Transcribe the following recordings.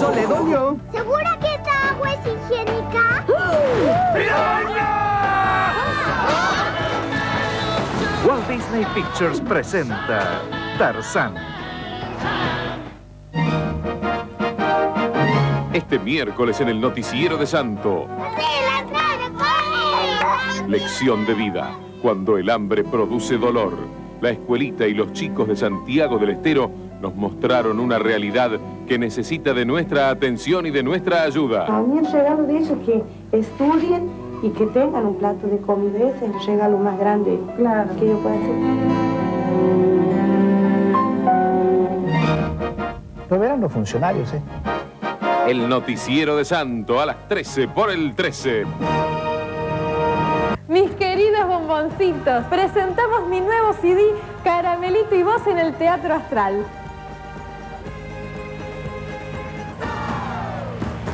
Eso le dolió. ¿Segura Disney Pictures presenta Tarzán. Este miércoles en el Noticiero de Santo. Lección de vida. Cuando el hambre produce dolor. La escuelita y los chicos de Santiago del Estero nos mostraron una realidad que necesita de nuestra atención y de nuestra ayuda. A mí el regalo de ellos es que estudien y que tengan un plato de comida. Ese es el regalo más grande que yo puedo hacer. Lo verán los funcionarios, ¿eh? El Noticiero de Santo a las 13 por el 13. Mis queridos bomboncitos, presentamos mi nuevo CD Caramelito y vos en el Teatro Astral.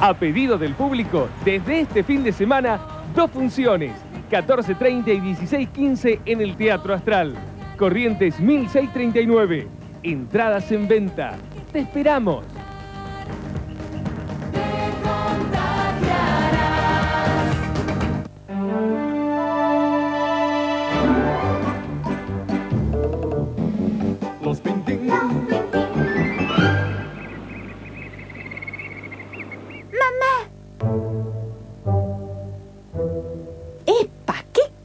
A pedido del público, desde este fin de semana, dos funciones, 14.30 y 16.15 en el Teatro Astral. Corrientes 1639. Entradas en venta. Te esperamos.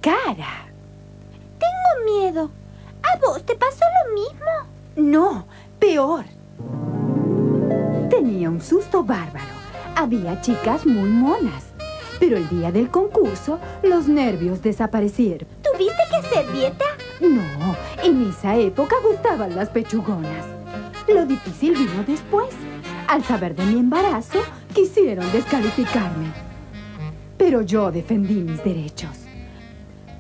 Cara! Tengo miedo. ¿A vos te pasó lo mismo? No, peor. Tenía un susto bárbaro. Había chicas muy monas. Pero el día del concurso, los nervios desaparecieron. ¿Tuviste que hacer dieta? No, en esa época gustaban las pechugonas. Lo difícil vino después. Al saber de mi embarazo, quisieron descalificarme. Pero yo defendí mis derechos.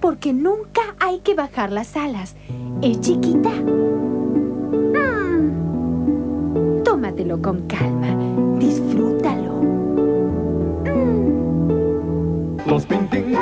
Porque nunca hay que bajar las alas. Es chiquita. Mm. Tómatelo con calma. Disfrútalo. Los Pintín.